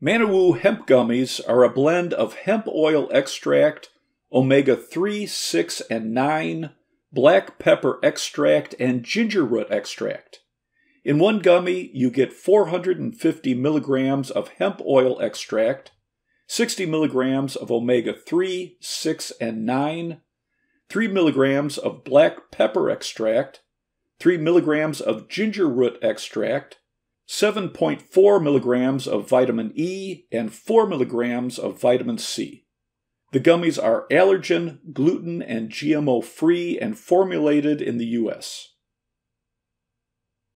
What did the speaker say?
Manewu hemp gummies are a blend of hemp oil extract, omega 3, 6, and 9, black pepper extract, and ginger root extract. In one gummy, you get 450 milligrams of hemp oil extract, 60 milligrams of omega 3, 6, and 9, 3 milligrams of black pepper extract, 3 milligrams of ginger root extract, 7.4 milligrams of vitamin E, and 4 milligrams of vitamin C. The gummies are allergen, gluten, and GMO free and formulated in the U.S.